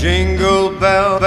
Jingle bell.